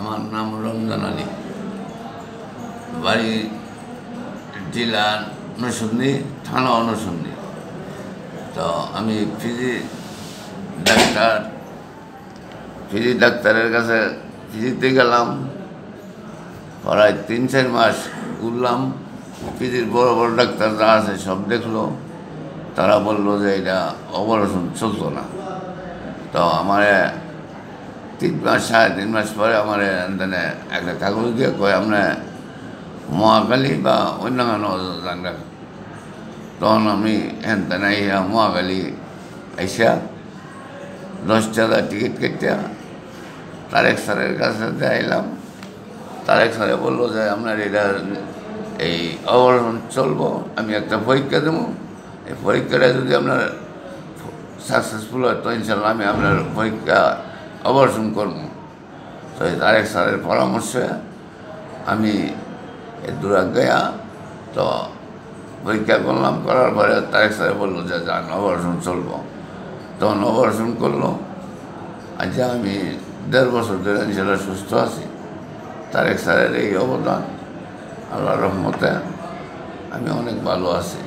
আমার নাম রমজান আলী। বাড়ি জেলা অনুসন্ধি থানা অনুসন্ধি তো আমি ফিজি ডাক্তার, ফিজি ডাক্তারের কাছে ফিজিতে গেলাম। প্রায় তিন, চার মাস ঘুরলাম। ফিজির বড় বড় ডাক্তার যা আছে সব দেখল। তারা বলল যে এটা অপারেশন চলতো না। তো আমার তিন মাস, সাড়ে তিন মাস পরে আমার একটা কাগজ দিয়ে কয়, আমরা মহাকালী বা অন্য কোনো তখন আমি এখান আইয়া মহাকালী আইসা দশ টাকা টিকিট কেটে তারেক স্যারের কাছে আইলাম। তারেক স্যারে বলল যে, আপনার এটা এই অবরণ চলবো, আমি একটা পরীক্ষা দেবো। এই পরীক্ষাটা যদি আপনার সাকসেসফুল হয়, তো ইনশাল্লাহ আমি আপনার পরীক্ষা অবর্ষণ করব। তো এই তারেক স্যারের পরামর্শে আমি এই দুরাগ্গায়া তো পরীক্ষা করলাম, করার পরে তারেক স্যারে বলল যে, যান অপারেশন চলবো। তখন অপারেশন করল। আজ আমি দেড় বছর ধরে ইনশাল্লাহ সুস্থ আছি। তারেক স্যারের এই অবদান আল্লাহ রহমতে আমি অনেক ভালো আছি।